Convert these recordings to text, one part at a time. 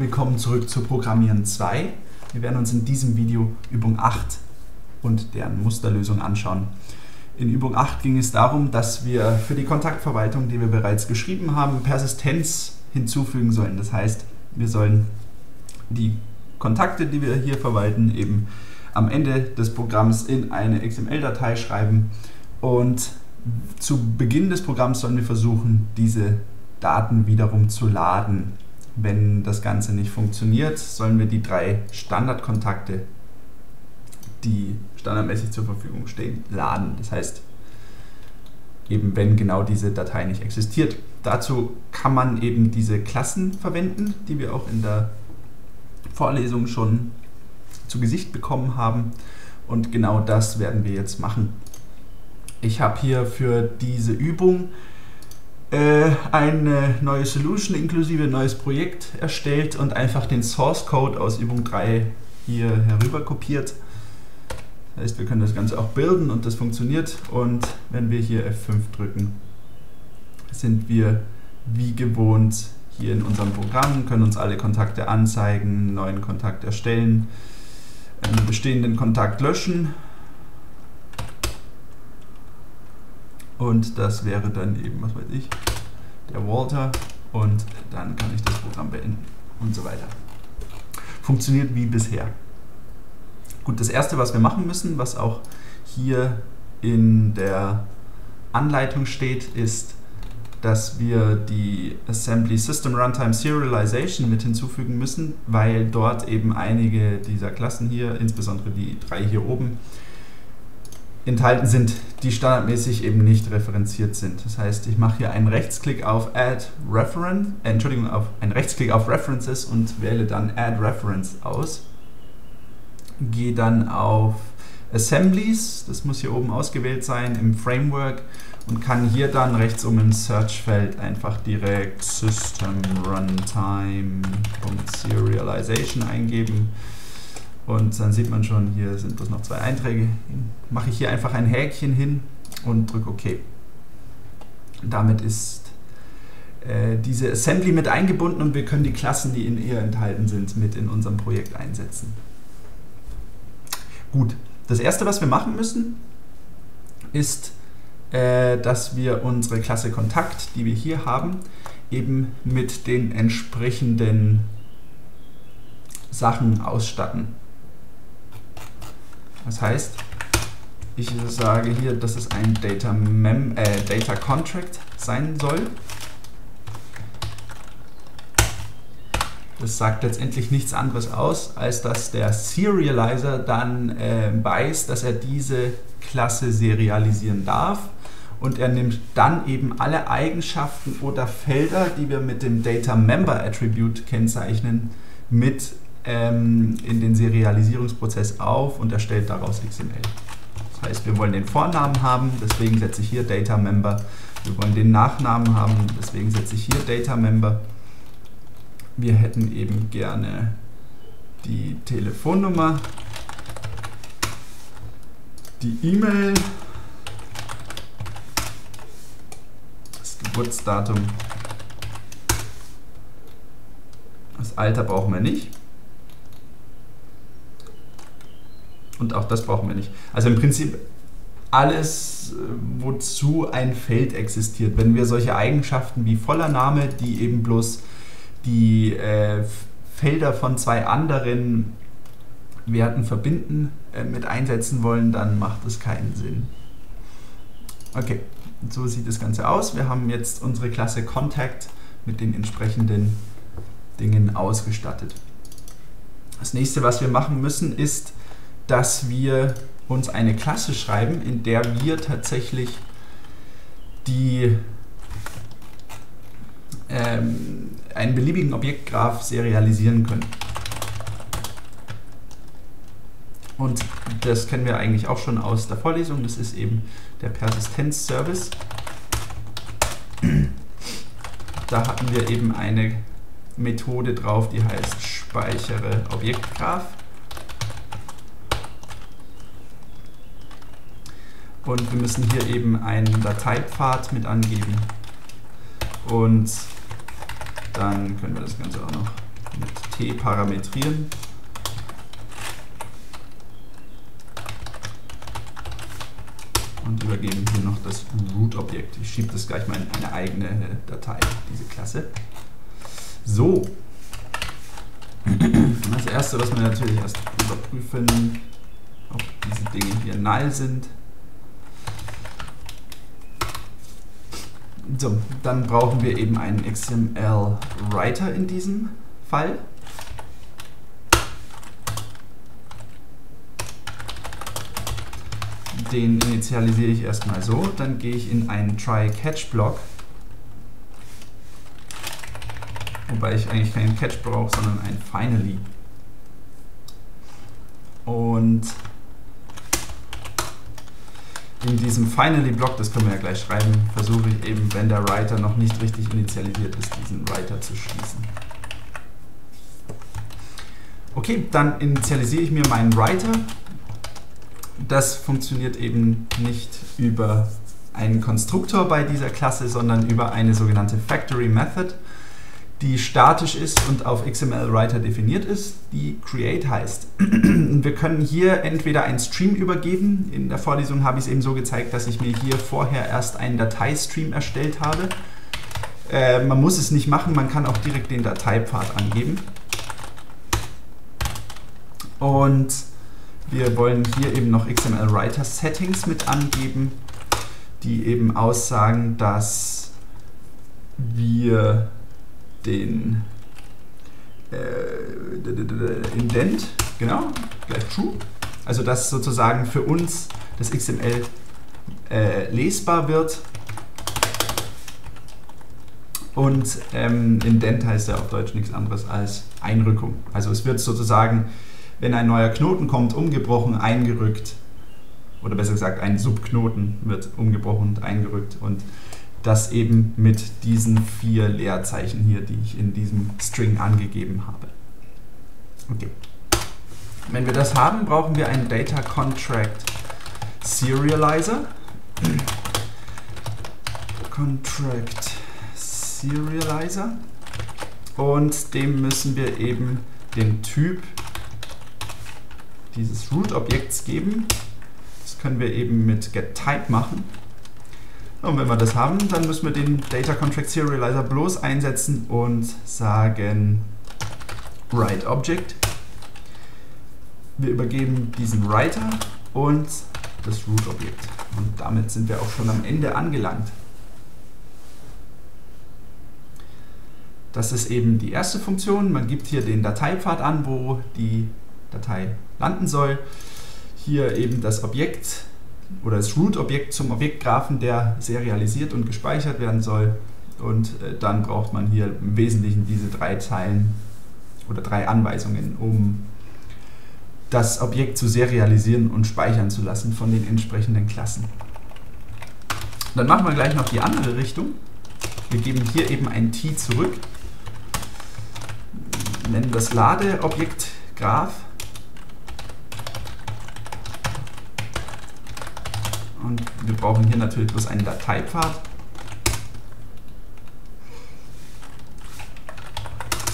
Willkommen zurück zu Programmieren 2. Wir werden uns in diesem Video Übung 8 und deren Musterlösung anschauen. In Übung 8 ging es darum, dass wir für die Kontaktverwaltung, die wir bereits geschrieben haben, Persistenz hinzufügen sollen. Das heißt, wir sollen die Kontakte, die wir hier verwalten, eben am Ende des Programms in eine XML-Datei schreiben und zu Beginn des Programms sollen wir versuchen, diese Daten wiederum zu laden. Wenn das Ganze nicht funktioniert, sollen wir die drei Standardkontakte, die standardmäßig zur Verfügung stehen, laden. Das heißt, eben wenn genau diese Datei nicht existiert. Dazu kann man eben diese Klassen verwenden, die wir auch in der Vorlesung schon zu Gesicht bekommen haben. Und genau das werden wir jetzt machen. Ich habe hier für diese Übung eine neue Solution inklusive neues Projekt erstellt und einfach den Source Code aus Übung 3 hier herüber kopiert. Das heißt, wir können das Ganze auch bilden und das funktioniert. Und wenn wir hier F5 drücken, sind wir wie gewohnt hier in unserem Programm, können uns alle Kontakte anzeigen, neuen Kontakt erstellen, einen bestehenden Kontakt löschen und das wäre dann eben, was weiß ich, der Walter und dann kann ich das Programm beenden und so weiter. Funktioniert wie bisher. Gut, das erste, was wir machen müssen, was auch hier in der Anleitung steht, ist, dass wir die Assembly System Runtime Serialization mit hinzufügen müssen, weil dort eben einige dieser Klassen hier, insbesondere die drei hier oben, enthalten sind, die standardmäßig eben nicht referenziert sind. Das heißt, ich mache hier einen Rechtsklick auf Add Reference, äh, Entschuldigung, auf einen Rechtsklick auf References und wähle dann Add Reference aus. Gehe dann auf Assemblies, das muss hier oben ausgewählt sein im Framework und kann hier dann rechts um im Search-Feld einfach direkt System Runtime Serialization eingeben und dann sieht man schon, hier sind bloß noch zwei Einträge. Mache ich hier einfach ein Häkchen hin und drücke OK. Damit ist äh, diese Assembly mit eingebunden und wir können die Klassen, die in ihr enthalten sind, mit in unserem Projekt einsetzen. Gut, das erste, was wir machen müssen, ist, äh, dass wir unsere Klasse Kontakt, die wir hier haben, eben mit den entsprechenden Sachen ausstatten. Das heißt, ich sage hier, dass es ein Data, Mem äh, Data Contract sein soll. Das sagt letztendlich nichts anderes aus, als dass der Serializer dann äh, weiß, dass er diese Klasse serialisieren darf und er nimmt dann eben alle Eigenschaften oder Felder, die wir mit dem Data Member Attribute kennzeichnen, mit ähm, in den Serialisierungsprozess auf und erstellt daraus XML. Heißt, wir wollen den Vornamen haben, deswegen setze ich hier Data Member. Wir wollen den Nachnamen haben, deswegen setze ich hier Data Member. Wir hätten eben gerne die Telefonnummer, die E-Mail, das Geburtsdatum, das Alter brauchen wir nicht. Und auch das brauchen wir nicht. Also im Prinzip alles, äh, wozu ein Feld existiert. Wenn wir solche Eigenschaften wie voller Name, die eben bloß die äh, Felder von zwei anderen Werten verbinden, äh, mit einsetzen wollen, dann macht das keinen Sinn. Okay, so sieht das Ganze aus. Wir haben jetzt unsere Klasse Contact mit den entsprechenden Dingen ausgestattet. Das nächste, was wir machen müssen, ist dass wir uns eine Klasse schreiben, in der wir tatsächlich die ähm, einen beliebigen Objektgraph serialisieren können. Und das kennen wir eigentlich auch schon aus der Vorlesung. Das ist eben der Persistenz-Service. Da hatten wir eben eine Methode drauf, die heißt speichere Objektgraph. Und wir müssen hier eben einen Dateipfad mit angeben. Und dann können wir das Ganze auch noch mit t parametrieren. Und übergeben hier noch das Root-Objekt. Ich schiebe das gleich mal in eine eigene Datei, diese Klasse. So. Das erste, was wir natürlich erst überprüfen, ob diese Dinge hier null sind. So, dann brauchen wir eben einen XML-Writer in diesem Fall. Den initialisiere ich erstmal so, dann gehe ich in einen Try-Catch-Block, wobei ich eigentlich keinen Catch brauche, sondern ein Finally. Und in diesem Finally-Block, das können wir ja gleich schreiben, versuche ich eben, wenn der Writer noch nicht richtig initialisiert ist, diesen Writer zu schließen. Okay, dann initialisiere ich mir meinen Writer. Das funktioniert eben nicht über einen Konstruktor bei dieser Klasse, sondern über eine sogenannte Factory Method die statisch ist und auf XML Writer definiert ist, die create heißt. Wir können hier entweder einen Stream übergeben. In der Vorlesung habe ich es eben so gezeigt, dass ich mir hier vorher erst einen Dateistream erstellt habe. Äh, man muss es nicht machen, man kann auch direkt den Dateipfad angeben. Und wir wollen hier eben noch XML Writer Settings mit angeben, die eben aussagen, dass wir den äh, Indent, genau, gleich True. Also dass sozusagen für uns das XML äh, lesbar wird. Und ähm, Indent heißt ja auf Deutsch nichts anderes als Einrückung. Also es wird sozusagen, wenn ein neuer Knoten kommt, umgebrochen, eingerückt. Oder besser gesagt, ein Subknoten wird umgebrochen und eingerückt. Und das eben mit diesen vier Leerzeichen hier, die ich in diesem String angegeben habe. Okay. Wenn wir das haben, brauchen wir einen Data Contract Serializer. Contract Serializer. Und dem müssen wir eben den Typ dieses Root-Objekts geben. Das können wir eben mit getType machen. Und wenn wir das haben, dann müssen wir den Data Contract Serializer bloß einsetzen und sagen Write Object. Wir übergeben diesen Writer und das Root Objekt. Und damit sind wir auch schon am Ende angelangt. Das ist eben die erste Funktion. Man gibt hier den Dateipfad an, wo die Datei landen soll. Hier eben das Objekt oder das Root-Objekt zum Objektgraphen, der serialisiert und gespeichert werden soll. Und äh, dann braucht man hier im Wesentlichen diese drei Zeilen oder drei Anweisungen, um das Objekt zu serialisieren und speichern zu lassen von den entsprechenden Klassen. Dann machen wir gleich noch die andere Richtung. Wir geben hier eben ein t zurück, nennen das Ladeobjekt Graph Und wir brauchen hier natürlich bloß einen Dateipfad.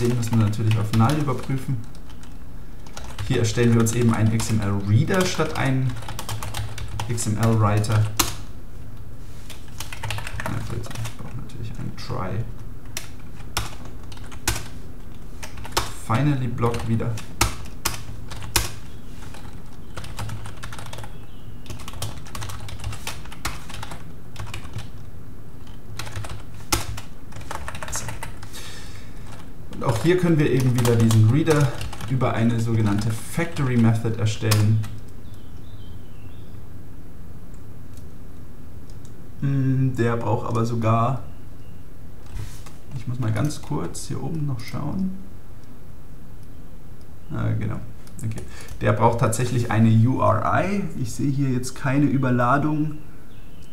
Den müssen wir natürlich auf Null überprüfen. Hier erstellen wir uns eben einen XML-Reader statt einen XML-Writer. Ich brauche natürlich einen Try. Finally Block wieder. auch hier können wir eben wieder diesen Reader über eine sogenannte Factory Method erstellen. Hm, der braucht aber sogar, ich muss mal ganz kurz hier oben noch schauen. Ah, genau. Okay. Der braucht tatsächlich eine URI. Ich sehe hier jetzt keine Überladung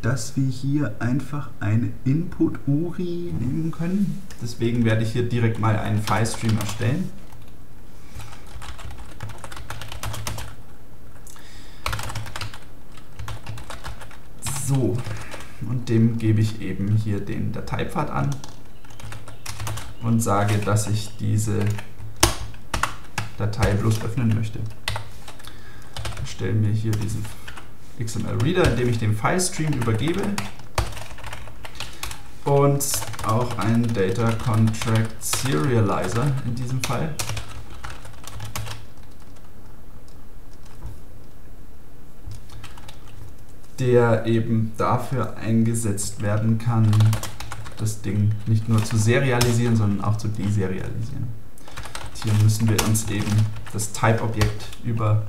dass wir hier einfach eine Input-URI nehmen können. Deswegen werde ich hier direkt mal einen File-Stream erstellen. So, und dem gebe ich eben hier den Dateipfad an und sage, dass ich diese Datei bloß öffnen möchte. Stellen wir hier diesen XML Reader, indem ich den Filestream übergebe und auch einen Data Contract Serializer in diesem Fall. der eben dafür eingesetzt werden kann, das Ding nicht nur zu serialisieren, sondern auch zu deserialisieren. Hier müssen wir uns eben das Type-Objekt über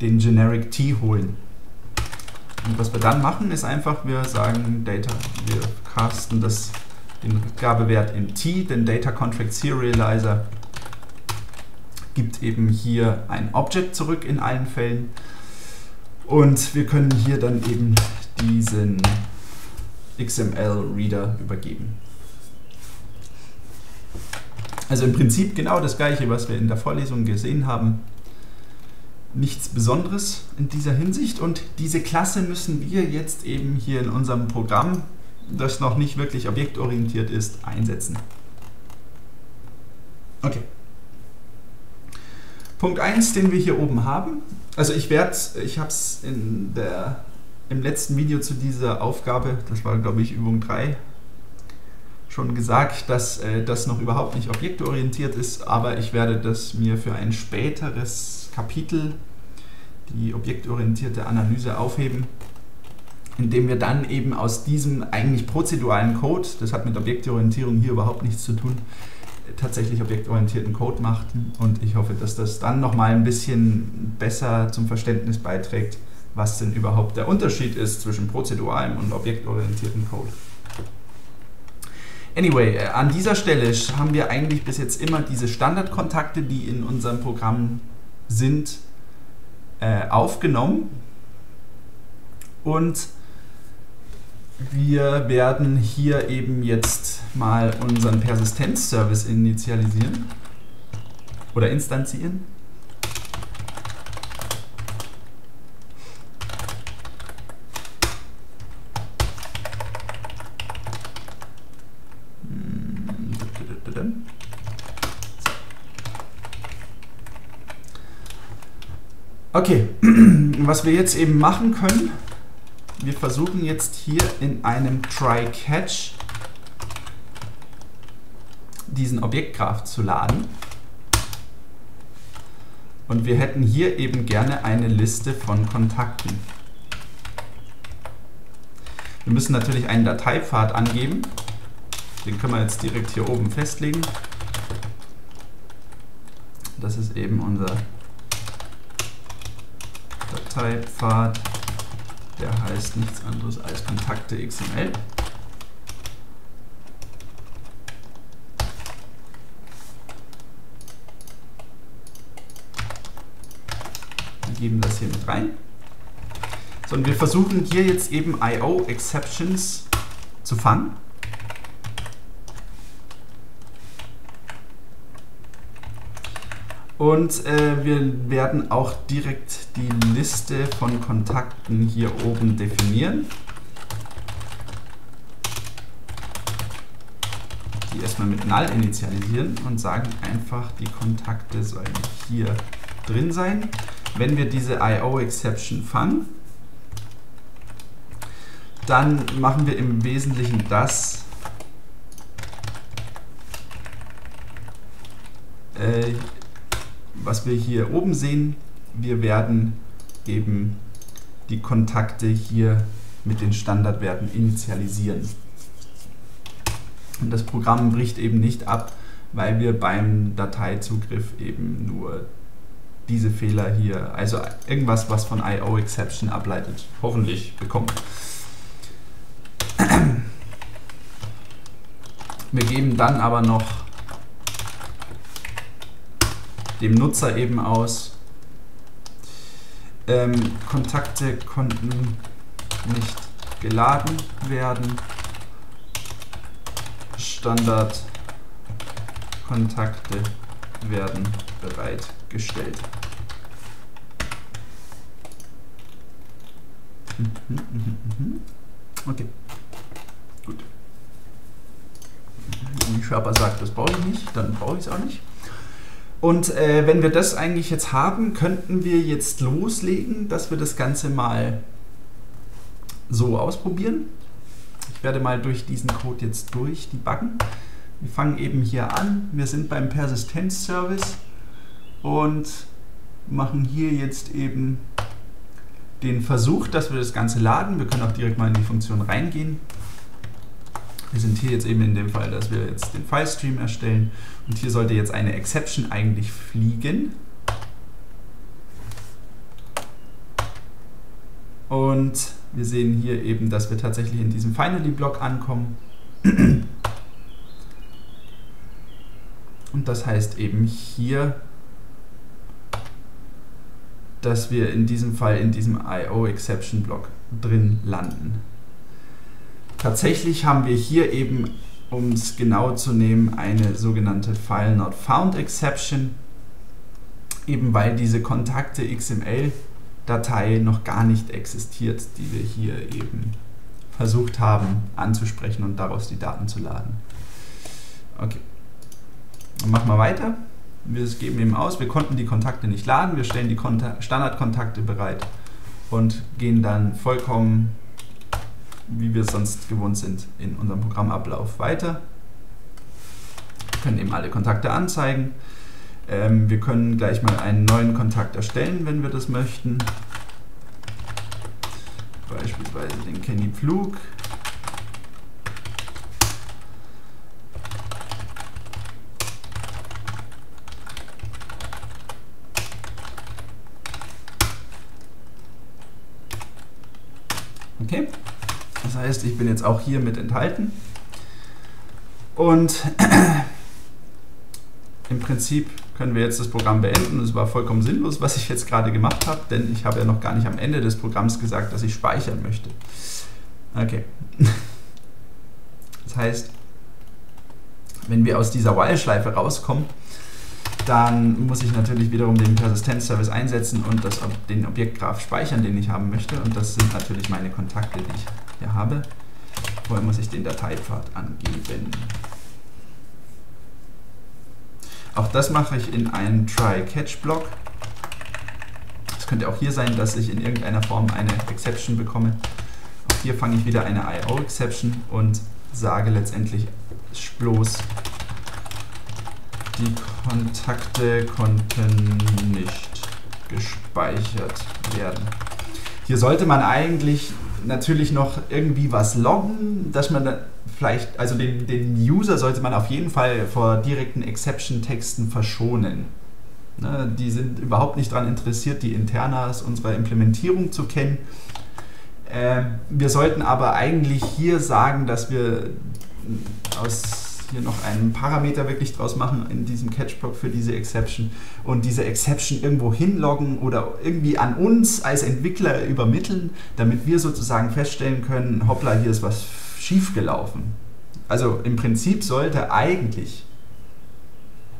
den Generic T holen. Und was wir dann machen, ist einfach, wir sagen Data, wir casten das, den Rückgabewert in T, den Data Contract Serializer gibt eben hier ein Object zurück in allen Fällen und wir können hier dann eben diesen XML-Reader übergeben. Also im Prinzip genau das gleiche, was wir in der Vorlesung gesehen haben. Nichts Besonderes in dieser Hinsicht und diese Klasse müssen wir jetzt eben hier in unserem Programm, das noch nicht wirklich objektorientiert ist, einsetzen. Okay. Punkt 1, den wir hier oben haben. Also ich werde, ich habe es im letzten Video zu dieser Aufgabe, das war glaube ich Übung 3, schon gesagt, dass äh, das noch überhaupt nicht objektorientiert ist, aber ich werde das mir für ein späteres Kapitel, die objektorientierte Analyse, aufheben, indem wir dann eben aus diesem eigentlich prozeduralen Code, das hat mit Objektorientierung hier überhaupt nichts zu tun, tatsächlich objektorientierten Code machten und ich hoffe, dass das dann nochmal ein bisschen besser zum Verständnis beiträgt, was denn überhaupt der Unterschied ist zwischen prozeduralem und objektorientierten Code. Anyway, äh, an dieser Stelle haben wir eigentlich bis jetzt immer diese Standardkontakte, die in unserem Programm sind, äh, aufgenommen. Und wir werden hier eben jetzt mal unseren Persistenzservice initialisieren oder instanzieren. Okay, was wir jetzt eben machen können, wir versuchen jetzt hier in einem Try-Catch diesen Objektgraph zu laden. Und wir hätten hier eben gerne eine Liste von Kontakten. Wir müssen natürlich einen Dateipfad angeben. Den können wir jetzt direkt hier oben festlegen. Das ist eben unser Dateipfad, der heißt nichts anderes als Kontakte XML. Wir geben das hier mit rein. So, und wir versuchen hier jetzt eben IO-Exceptions zu fangen. Und äh, wir werden auch direkt die Liste von Kontakten hier oben definieren. Die erstmal mit null initialisieren und sagen einfach, die Kontakte sollen hier drin sein. Wenn wir diese IO-Exception fangen, dann machen wir im Wesentlichen das, äh, was wir hier oben sehen, wir werden eben die Kontakte hier mit den Standardwerten initialisieren. Und das Programm bricht eben nicht ab, weil wir beim Dateizugriff eben nur diese Fehler hier, also irgendwas, was von IO-Exception ableitet, hoffentlich bekommen. Wir geben dann aber noch dem Nutzer eben aus. Ähm, Kontakte konnten nicht geladen werden. Standardkontakte werden bereitgestellt. Mhm, mhm, mhm. Okay, gut. Wenn Sherpa sagt, das brauche ich nicht, dann brauche ich es auch nicht. Und äh, wenn wir das eigentlich jetzt haben, könnten wir jetzt loslegen, dass wir das Ganze mal so ausprobieren. Ich werde mal durch diesen Code jetzt durch debuggen. Wir fangen eben hier an. Wir sind beim Persistenz-Service und machen hier jetzt eben den Versuch, dass wir das Ganze laden. Wir können auch direkt mal in die Funktion reingehen. Wir sind hier jetzt eben in dem Fall, dass wir jetzt den Filestream erstellen und hier sollte jetzt eine Exception eigentlich fliegen. Und wir sehen hier eben, dass wir tatsächlich in diesem Finally-Block ankommen. Und das heißt eben hier, dass wir in diesem Fall in diesem IO-Exception-Block drin landen. Tatsächlich haben wir hier eben, um es genau zu nehmen, eine sogenannte File Not Found Exception, eben weil diese Kontakte XML-Datei noch gar nicht existiert, die wir hier eben versucht haben anzusprechen und daraus die Daten zu laden. Okay, dann machen wir weiter. Wir geben eben aus, wir konnten die Kontakte nicht laden, wir stellen die Standardkontakte bereit und gehen dann vollkommen wie wir sonst gewohnt sind, in unserem Programmablauf weiter. Wir können eben alle Kontakte anzeigen. Ähm, wir können gleich mal einen neuen Kontakt erstellen, wenn wir das möchten. Beispielsweise den Kenny Pflug. Okay. Heißt, ich bin jetzt auch hier mit enthalten. Und im Prinzip können wir jetzt das Programm beenden. Es war vollkommen sinnlos, was ich jetzt gerade gemacht habe, denn ich habe ja noch gar nicht am Ende des Programms gesagt, dass ich speichern möchte. Okay. Das heißt, wenn wir aus dieser While-Schleife rauskommen, dann muss ich natürlich wiederum den Persistenzservice einsetzen und das, den Objektgraph speichern, den ich haben möchte. Und das sind natürlich meine Kontakte, die ich hier habe. Vorher muss ich den Dateipfad angeben. Auch das mache ich in einem Try-Catch-Block. Es könnte auch hier sein, dass ich in irgendeiner Form eine Exception bekomme. Auch hier fange ich wieder eine IO-Exception und sage letztendlich bloß, die Kontakte konnten nicht gespeichert werden. Hier sollte man eigentlich natürlich noch irgendwie was loggen, dass man vielleicht, also den, den User sollte man auf jeden Fall vor direkten Exception-Texten verschonen. Ne, die sind überhaupt nicht daran interessiert, die Internas unserer Implementierung zu kennen. Äh, wir sollten aber eigentlich hier sagen, dass wir aus hier noch einen Parameter wirklich draus machen in diesem Catchblock für diese Exception und diese Exception irgendwo hinloggen oder irgendwie an uns als Entwickler übermitteln, damit wir sozusagen feststellen können, hoppla, hier ist was schiefgelaufen. Also im Prinzip sollte eigentlich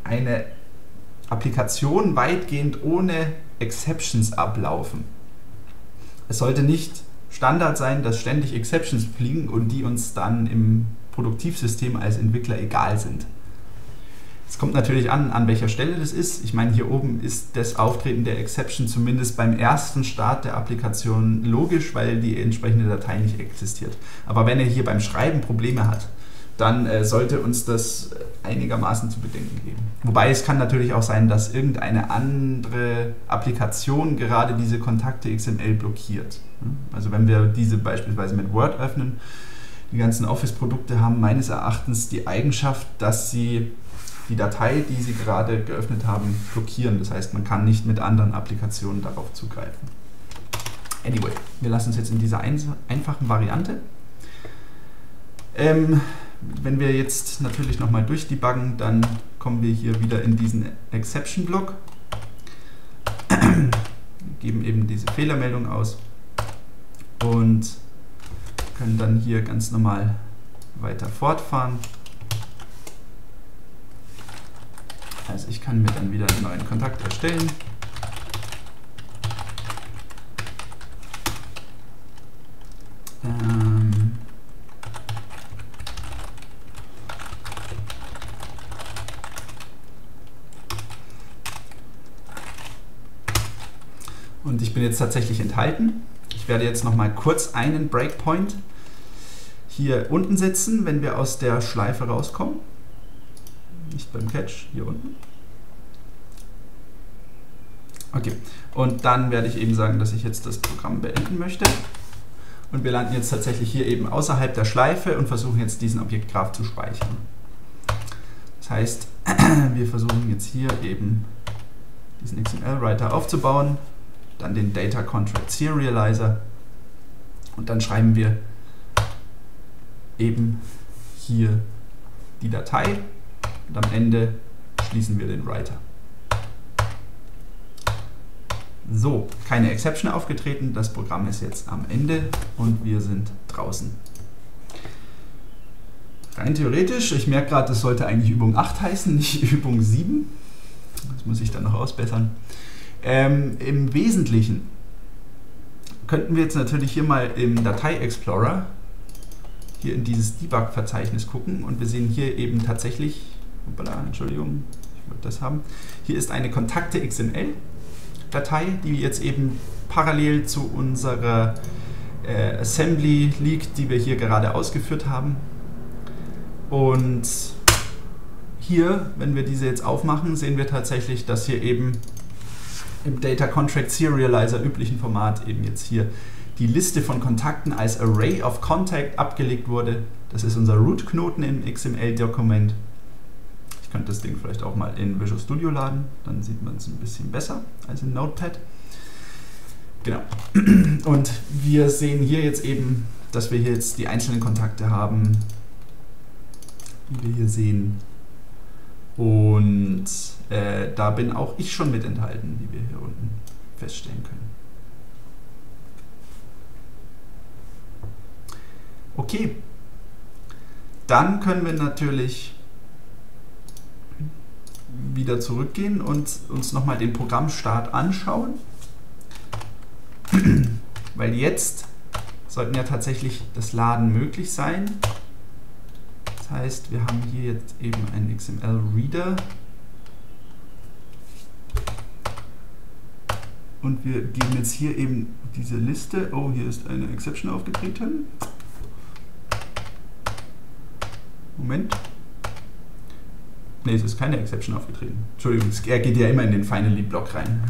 eine Applikation weitgehend ohne Exceptions ablaufen. Es sollte nicht Standard sein, dass ständig Exceptions fliegen und die uns dann im Produktivsystem als Entwickler egal sind. Es kommt natürlich an, an welcher Stelle das ist. Ich meine, hier oben ist das Auftreten der Exception zumindest beim ersten Start der Applikation logisch, weil die entsprechende Datei nicht existiert. Aber wenn er hier beim Schreiben Probleme hat, dann äh, sollte uns das einigermaßen zu bedenken geben. Wobei es kann natürlich auch sein, dass irgendeine andere Applikation gerade diese Kontakte XML blockiert. Also wenn wir diese beispielsweise mit Word öffnen, die ganzen Office-Produkte haben meines Erachtens die Eigenschaft, dass sie die Datei, die Sie gerade geöffnet haben, blockieren. Das heißt, man kann nicht mit anderen Applikationen darauf zugreifen. Anyway, wir lassen es jetzt in dieser einfachen Variante. Ähm, wenn wir jetzt natürlich nochmal durchdebuggen, dann kommen wir hier wieder in diesen Exception-Block, geben eben diese Fehlermeldung aus und können dann hier ganz normal weiter fortfahren. Also ich kann mir dann wieder einen neuen Kontakt erstellen. Ähm. Und ich bin jetzt tatsächlich enthalten. Ich werde jetzt noch mal kurz einen Breakpoint hier unten setzen, wenn wir aus der Schleife rauskommen. Nicht beim Catch, hier unten. Okay, und dann werde ich eben sagen, dass ich jetzt das Programm beenden möchte. Und wir landen jetzt tatsächlich hier eben außerhalb der Schleife und versuchen jetzt diesen Objektgraph zu speichern. Das heißt, wir versuchen jetzt hier eben diesen XML-Writer aufzubauen, dann den Data Contract Serializer und dann schreiben wir eben hier die Datei und am Ende schließen wir den Writer. So, keine Exception aufgetreten, das Programm ist jetzt am Ende und wir sind draußen. Rein theoretisch, ich merke gerade, das sollte eigentlich Übung 8 heißen, nicht Übung 7. Das muss ich dann noch ausbessern. Ähm, Im Wesentlichen könnten wir jetzt natürlich hier mal im Datei-Explorer hier in dieses Debug-Verzeichnis gucken und wir sehen hier eben tatsächlich, hoppala, Entschuldigung, ich wollte das haben, hier ist eine Kontakte XML Datei, die jetzt eben parallel zu unserer äh, Assembly liegt, die wir hier gerade ausgeführt haben. Und hier, wenn wir diese jetzt aufmachen, sehen wir tatsächlich, dass hier eben im Data Contract Serializer üblichen Format eben jetzt hier die Liste von Kontakten als Array of Contact abgelegt wurde. Das ist unser Root-Knoten im XML-Dokument. Ich könnte das Ding vielleicht auch mal in Visual Studio laden, dann sieht man es ein bisschen besser als in Notepad. Genau. Und wir sehen hier jetzt eben, dass wir hier jetzt die einzelnen Kontakte haben, die wir hier sehen. Und äh, da bin auch ich schon mit enthalten, wie wir hier unten feststellen können. Okay, dann können wir natürlich wieder zurückgehen und uns nochmal den Programmstart anschauen. Weil jetzt sollten ja tatsächlich das Laden möglich sein. Das heißt, wir haben hier jetzt eben einen XML-Reader. Und wir geben jetzt hier eben diese Liste. Oh, hier ist eine Exception aufgetreten. Moment. Ne, es ist keine Exception aufgetreten. Entschuldigung, er geht ja immer in den Finally-Block rein.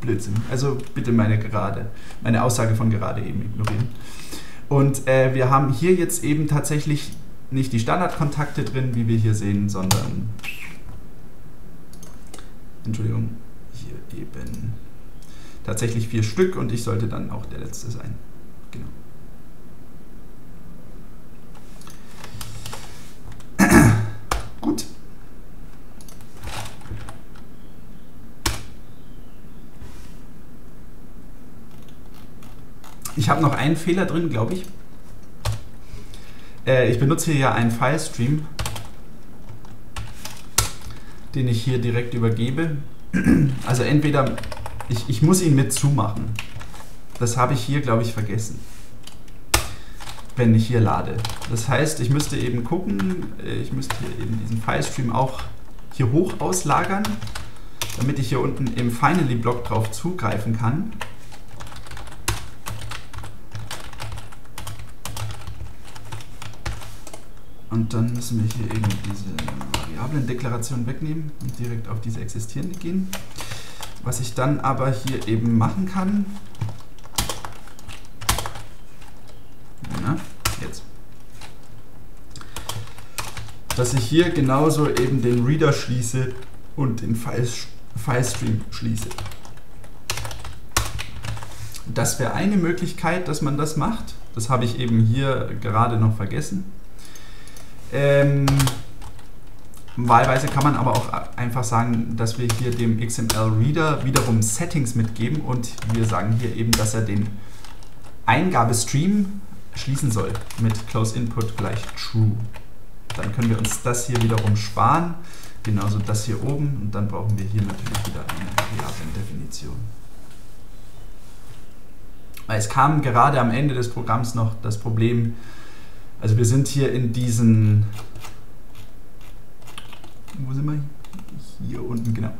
Blödsinn. Also bitte meine gerade, meine Aussage von gerade eben ignorieren. Und äh, wir haben hier jetzt eben tatsächlich nicht die Standardkontakte drin, wie wir hier sehen, sondern Entschuldigung, hier eben tatsächlich vier Stück und ich sollte dann auch der letzte sein. Genau. Gut. Ich habe noch einen Fehler drin, glaube ich. Äh, ich benutze hier ja einen Filestream, den ich hier direkt übergebe. Also entweder, ich, ich muss ihn mit zumachen. Das habe ich hier, glaube ich, vergessen. Wenn ich hier lade. Das heißt, ich müsste eben gucken, äh, ich müsste hier eben diesen Filestream auch hier hoch auslagern, damit ich hier unten im Finally-Block drauf zugreifen kann. Und dann müssen wir hier eben diese Variablen-Deklaration wegnehmen und direkt auf diese existierende gehen. Was ich dann aber hier eben machen kann, na, jetzt, dass ich hier genauso eben den Reader schließe und den Filestream schließe. Das wäre eine Möglichkeit, dass man das macht. Das habe ich eben hier gerade noch vergessen. Ähm, wahlweise kann man aber auch einfach sagen, dass wir hier dem XML-Reader wiederum Settings mitgeben und wir sagen hier eben, dass er den Eingabestream schließen soll mit Close Input gleich True. Dann können wir uns das hier wiederum sparen, genauso das hier oben und dann brauchen wir hier natürlich wieder eine Variablen-Definition. Es kam gerade am Ende des Programms noch das Problem, also wir sind hier in diesen, wo sind wir? Hier unten, genau.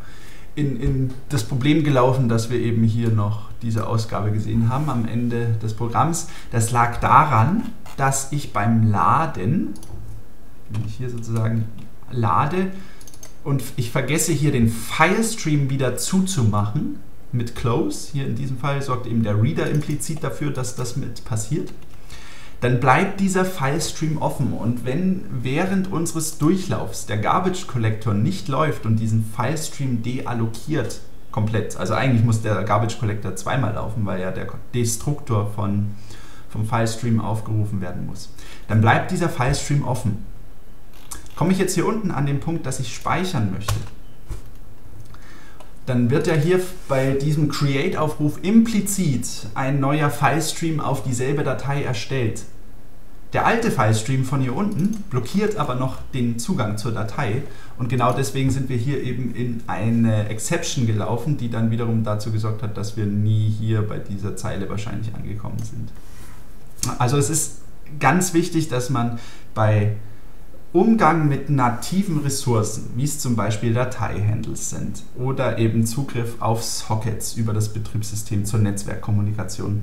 in, in das Problem gelaufen, dass wir eben hier noch diese Ausgabe gesehen haben am Ende des Programms. Das lag daran, dass ich beim Laden, wenn ich hier sozusagen lade und ich vergesse hier den Filestream wieder zuzumachen mit Close, hier in diesem Fall sorgt eben der Reader implizit dafür, dass das mit passiert, dann bleibt dieser Filestream offen und wenn während unseres Durchlaufs der Garbage Collector nicht läuft und diesen Filestream deallokiert komplett, also eigentlich muss der Garbage Collector zweimal laufen, weil ja der Destruktor von, vom Filestream aufgerufen werden muss, dann bleibt dieser Filestream offen. Komme ich jetzt hier unten an den Punkt, dass ich speichern möchte, dann wird ja hier bei diesem Create-Aufruf implizit ein neuer Filestream auf dieselbe Datei erstellt. Der alte Filestream von hier unten blockiert aber noch den Zugang zur Datei und genau deswegen sind wir hier eben in eine Exception gelaufen, die dann wiederum dazu gesorgt hat, dass wir nie hier bei dieser Zeile wahrscheinlich angekommen sind. Also es ist ganz wichtig, dass man bei Umgang mit nativen Ressourcen, wie es zum Beispiel Dateihandles sind oder eben Zugriff auf Sockets über das Betriebssystem zur Netzwerkkommunikation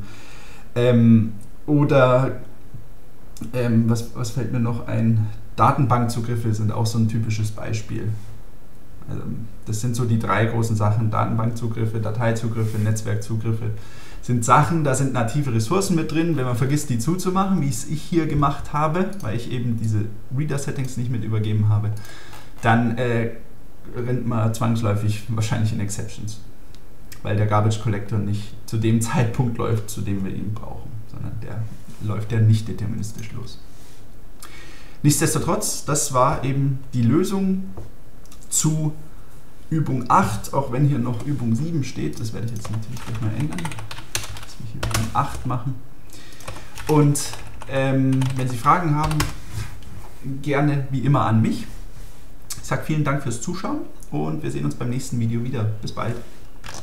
ähm, oder ähm, was, was fällt mir noch ein? Datenbankzugriffe sind auch so ein typisches Beispiel. Also, das sind so die drei großen Sachen: Datenbankzugriffe, Dateizugriffe, Netzwerkzugriffe sind Sachen, da sind native Ressourcen mit drin. Wenn man vergisst, die zuzumachen, wie es ich hier gemacht habe, weil ich eben diese Reader-Settings nicht mit übergeben habe, dann äh, rennt man zwangsläufig wahrscheinlich in Exceptions, weil der Garbage Collector nicht zu dem Zeitpunkt läuft, zu dem wir ihn brauchen, sondern der läuft ja nicht deterministisch los. Nichtsdestotrotz, das war eben die Lösung zu Übung 8, auch wenn hier noch Übung 7 steht. Das werde ich jetzt natürlich gleich mal ändern. 8 machen. Und ähm, wenn Sie Fragen haben, gerne wie immer an mich. Ich sage vielen Dank fürs Zuschauen und wir sehen uns beim nächsten Video wieder. Bis bald.